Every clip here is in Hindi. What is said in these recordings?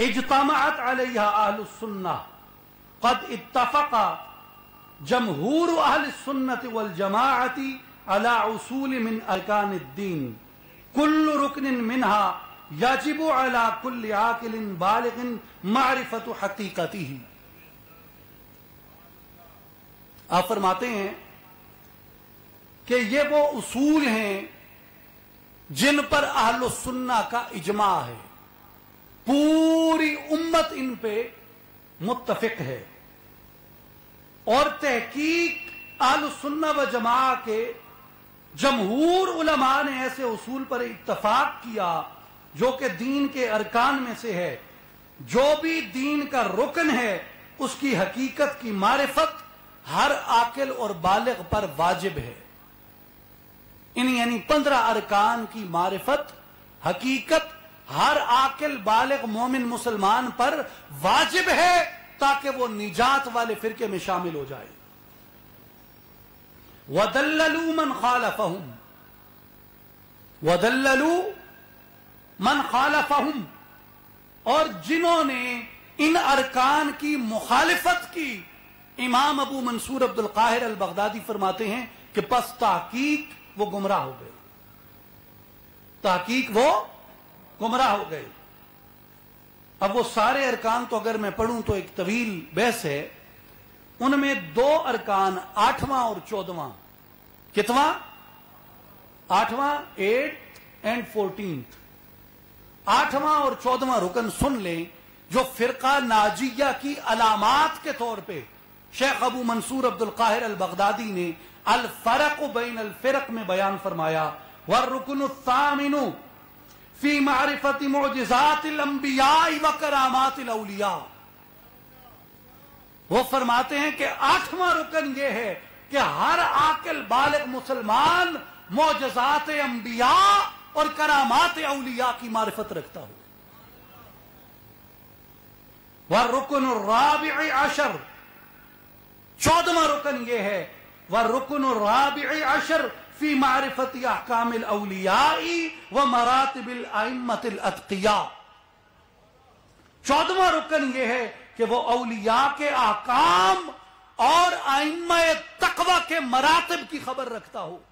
इजतमात अलैहा अहलुसुन्ना कद इत्तफका जमहूर अहल सुन्नत वल जमाअती अला उसूल मिन अरकान दीन कुल्लु रुकन मिनहा याजिबु अला कुल्ल आकिलिन बालिगिन मारिफत हकीकती ही आप फरमाते हैं कि ये वो उसूल हैं जिन पर आहलो सुन्ना का इजमा है पूरी उम्मत इन पे मुत्तफिक है। और तहकीक आल सुन्ना व जमा के जमहूर उलमा ने ऐसे उसूल पर इतफाक किया, जो कि दीन के अरकान में से है। जो भी दीन का रुकन है, उसकी हकीकत की मारिफत हर आकिल और बालिग पर वाजिब है। इन यानी पंद्रह अरकान की मारिफत हकीकत हर आकिल बालिग मोमिन मुसलमान पर वाजिब है ताकि वो निजात वाले फिरके में शामिल हो जाए। वदल्लू मन खालफहम। वदल्लू मन खालफहम। और जिन्होंने इन अरकान की मुखालिफत की, इमाम Abu Mansur Abdul Qahir al Baghdadi फरमाते हैं कि बस ताकीक वो गुमराह हो गए। ताकीक वो गुमराह हो गए। अब वो सारे अरकान तो अगर मैं पढ़ूं तो एक तवील बहस है। उनमें दो अरकान, आठवां और चौदवा। कितवा? आठवां एट एंड फोर्टीन आठवां और चौदवा रुकन सुन लें, जो फिरका नाजिया की अलामत के तौर पे Sheikh Abu Mansur Abdul Qahir al Baghdadi ने, अल फरक बैन अल फिरक में बयान फरमाया, वर रुकन सामिनु फ़ी मारिफत मोजातिलंबिया व करामात अलिया वो फरमाते हैं कि आठवां रुकन यह है कि हर आकिल बालिग मुसलमान मोजात अंबिया और करामात अलिया की मारिफत रखता हो। वह रुकन राब अशर। चौदवा रुकन यह है, वह रुकन राब अशर फ़ी मारिफत अहकामिल अलियाई व मरातबिल आइमतिल अतकिया। चौदवा रुकन यह है कि वो अलिया के आकाम और आइम तकवा के मरातब की खबर रखता हो।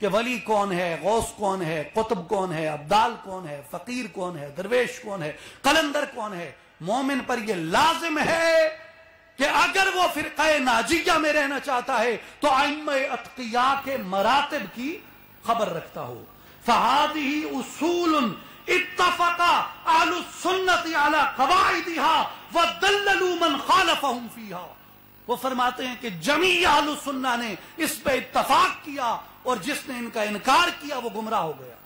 कि वली कौन है, गौस कौन है, कुतुब कौन है, अब्दाल कौन है, फकीर कौन है, दरवेश कौन है, कलंदर कौन है, मोमिन पर यह लाजिम है कि अगर वो फिर नाजिया में रहना चाहता है तो आइम अतकिया के मरातब की खबर रखता हो। फहादी ही उसूल इतफका आलू सुन्नत आला कवायदिहा व दल्लू मन खालफहम फीहा। वो फरमाते हैं कि जमी आलू सुन्ना ने इस पर इतफाक किया और जिसने इनका इनकार किया, वो गुमराह हो गया।